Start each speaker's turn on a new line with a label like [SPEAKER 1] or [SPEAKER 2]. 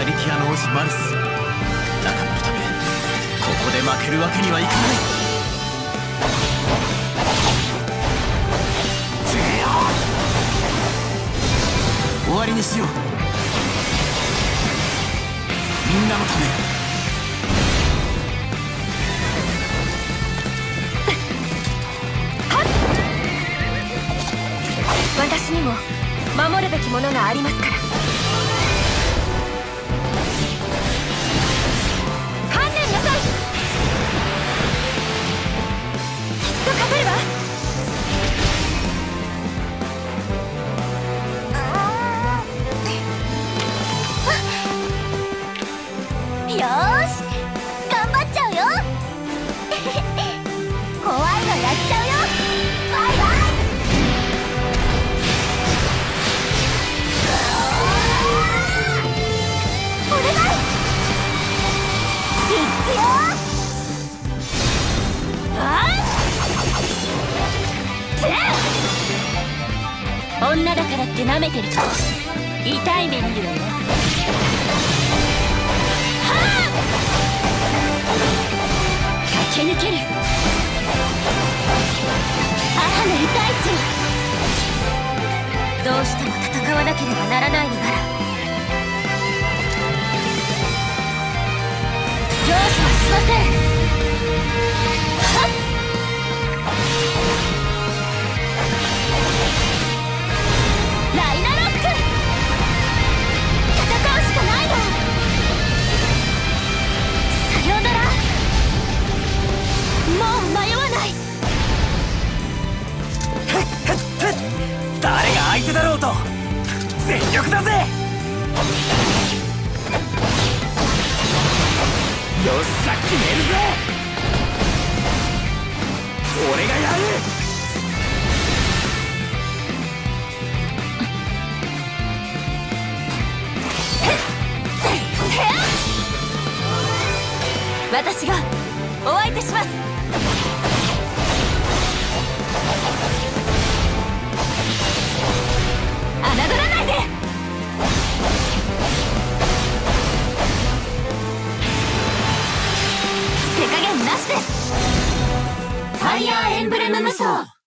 [SPEAKER 1] アリティアの王子マルス。仲間のためここで負けるわけにはいかない。終わりにしよう。みんなのため。
[SPEAKER 2] 私にも守るべきものがありますから。し。頑張っちゃうよ。怖いのやっちゃうよ。バイバイ。お願いいくよ。あっ。女だからって舐めてると痛い目見るわよ。駆け抜ける母の痛い血をどうしても戦わなければならないのなら容赦はしませんはっ
[SPEAKER 1] 相手だろうと全力だぜ。よっしゃ決めるぜ。俺がやる。
[SPEAKER 2] 私がお相手します。ァイヤーエンブレム無双。